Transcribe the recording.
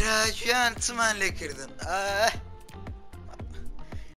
Era şu an tımanla kırdın. Ah.